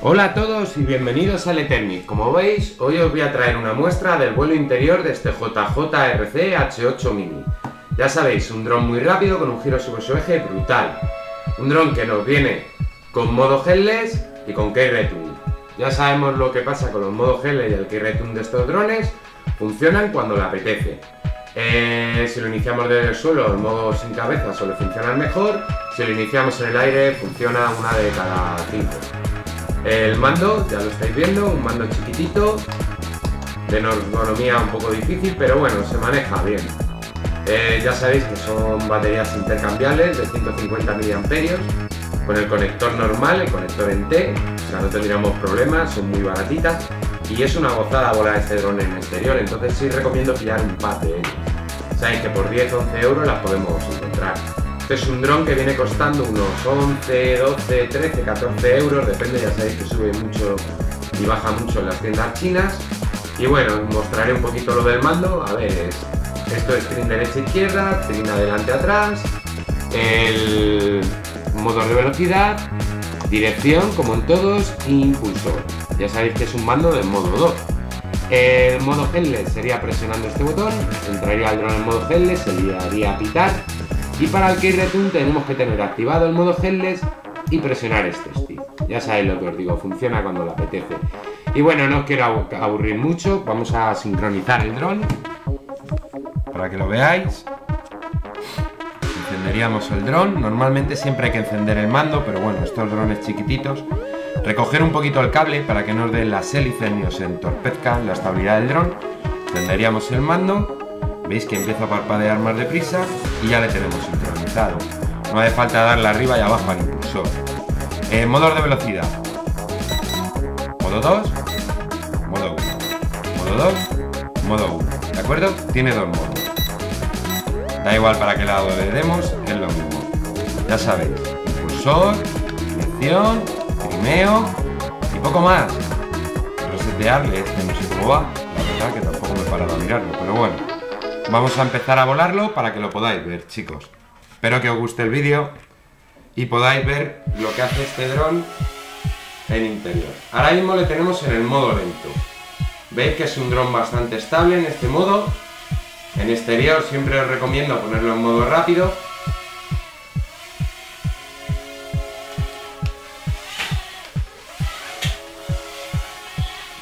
Hola a todos y bienvenidos al Eternit. Como veis, hoy os voy a traer una muestra del vuelo interior de este JJRC H8 Mini. Ya sabéis, un dron muy rápido con un giro sobre su eje brutal. Un dron que nos viene con modo headless y con key return. Ya sabemos lo que pasa con los modos headless y el key return de estos drones. Funcionan cuando le apetece. Eh, si lo iniciamos desde el suelo, el modo sin cabeza suele funcionar mejor. Si lo iniciamos en el aire, funciona una de cada cinco. El mando, ya lo estáis viendo, un mando chiquitito, de ergonomía un poco difícil, pero bueno, se maneja bien. Eh, ya sabéis que son baterías intercambiables de 150 mAh, con el conector normal, el conector en T, o sea, no tendríamos problemas, son muy baratitas y es una gozada volar este dron en exterior, entonces sí recomiendo pillar un par de ellos. Sabéis que por 10-11 euros las podemos encontrar. Este es un dron que viene costando unos 11, 12, 13, 14 euros, depende, ya sabéis que sube mucho y baja mucho en las tiendas chinas. Y bueno, mostraré un poquito lo del mando, a ver, esto es screen derecha-izquierda, screen adelante-atrás, el motor de velocidad, dirección como en todos y impulsor. Ya sabéis que es un mando de modo 2. El modo headless sería presionando este botón, entraría el dron en modo headless, se le haría pitar. Y para el key return tenemos que tener activado el modo headless y presionar este stick. Ya sabéis lo que os digo, funciona cuando le apetece. Y bueno, no os quiero aburrir mucho, vamos a sincronizar el dron para que lo veáis. Encenderíamos el dron, normalmente siempre hay que encender el mando, pero bueno, estos drones chiquititos recoger un poquito el cable para que no os den las hélices ni os entorpezca la estabilidad del dron. Encenderíamos el mando, veis que empieza a parpadear más deprisa y ya le tenemos sincronizado. No hace falta darle arriba y abajo al impulsor. Eh, modos de velocidad. Modo 2, modo 1. Modo 2, modo 1. ¿De acuerdo? Tiene dos modos. Da igual para qué lado le demos, es lo mismo. Ya sabéis, impulsor, dirección, trimeo y poco más. Resetearle este no sé cómo va, la verdad que tampoco me he parado a mirarlo, pero bueno. Vamos a empezar a volarlo para que lo podáis ver, chicos. Espero que os guste el vídeo y podáis ver lo que hace este dron en interior. Ahora mismo le tenemos en el modo lento. Veis que es un dron bastante estable en este modo. En exterior siempre os recomiendo ponerlo en modo rápido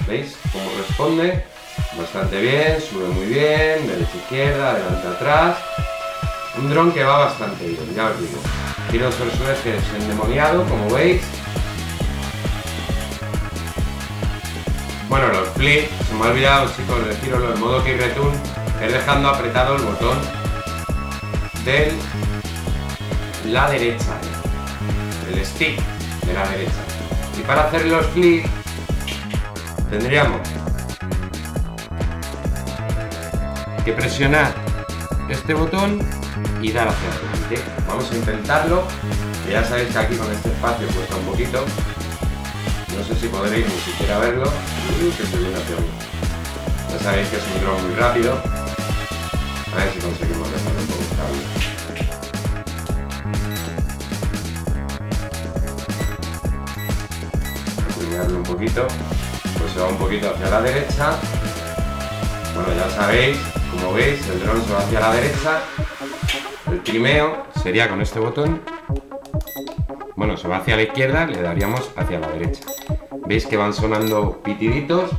¿Veis cómo responde? Bastante bien, sube muy bien, derecha izquierda, adelante atrás. Un dron que va bastante bien, ya os digo. Giro sobre es endemoniado, como veis. Bueno, los flips, se me ha olvidado chicos deciroslo en modo key return, es dejando apretado el botón de la derecha, el stick de la derecha. Y para hacer los flips tendríamos que presionar este botón y dar hacia adelante. Vamos a intentarlo, ya sabéis que aquí con este espacio cuesta un poquito. No sé si podréis ni siquiera verlo. Ya sabéis que es un dron muy rápido. A ver si conseguimos dejar un poco estable. un poquito pues se va un poquito hacia la derecha. Bueno, ya sabéis, como veis, el dron se va hacia la derecha. El trimeo sería con este botón. Bueno, se va hacia la izquierda, le daríamos hacia la derecha. Veis que van sonando pitiditos.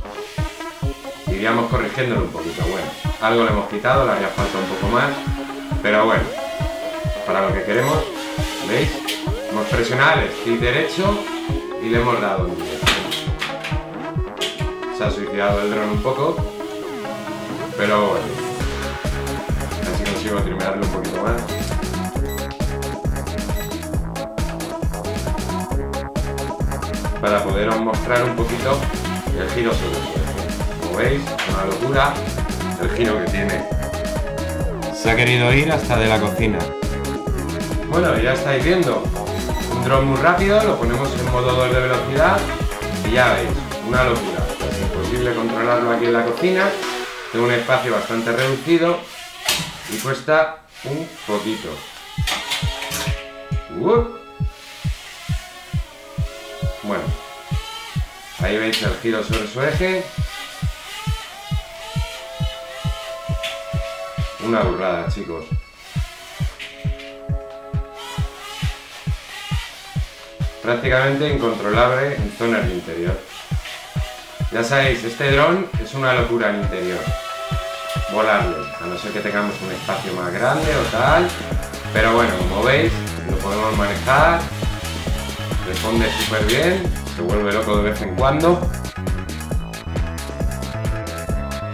Iríamos corrigiéndolo un poquito. Bueno, algo le hemos quitado, le haría falta un poco más. Pero bueno, para lo que queremos, ¿veis? Hemos presionado el stick derecho y le hemos dado se ha suicidado el dron un poco, pero bueno, consigo terminarlo un poquito más. Para poderos mostrar un poquito el giro sobre el Como veis, una locura el giro que tiene. Se ha querido ir hasta de la cocina. Bueno, ya estáis viendo, un dron muy rápido, lo ponemos en modo 2 de velocidad y ya veis, una locura imposible controlarlo aquí en la cocina. Tengo un espacio bastante reducido y cuesta un poquito. Uh. Bueno, Ahí veis el giro sobre su eje. Una burrada, chicos. Prácticamente incontrolable en zonas de interior. Ya sabéis, este dron es una locura en interior. Volarle, a no ser que tengamos un espacio más grande o tal. Pero bueno, como veis, lo podemos manejar. Responde súper bien, se vuelve loco de vez en cuando.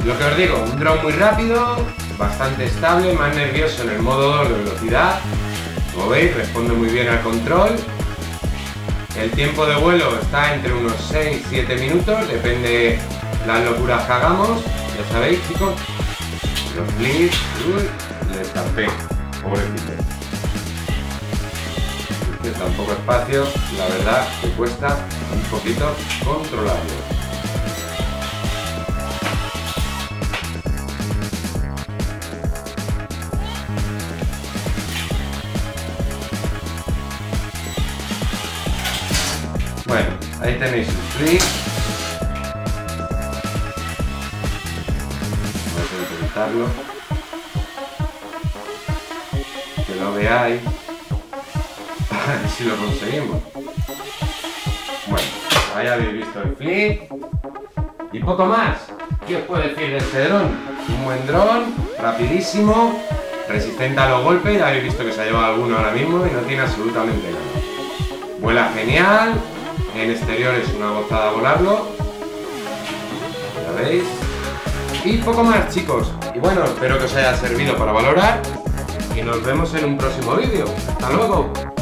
Lo que os digo, un dron muy rápido, bastante estable, más nervioso en el modo 2 de velocidad. Como veis, responde muy bien al control. El tiempo de vuelo está entre unos 6-7 minutos, depende las locuras que hagamos. Ya sabéis, chicos. Los flips, uy, le estampé. Pobrecito. Que tan poco espacio, la verdad que cuesta un poquito controlarlo. Bueno, ahí tenéis un flip. Que lo veáis. Si lo conseguimos. Bueno, ahí habéis visto el flip. Y poco más. ¿Qué os puedo decir de este dron? Un buen dron, rapidísimo, resistente a los golpes. Ya habéis visto que se ha llevado alguno ahora mismo y no tiene absolutamente nada. Vuela genial, en exterior es una gozada volarlo. Ya veis. Y poco más, chicos. Y bueno, espero que os haya servido para valorar. Y nos vemos en un próximo vídeo. ¡Hasta luego!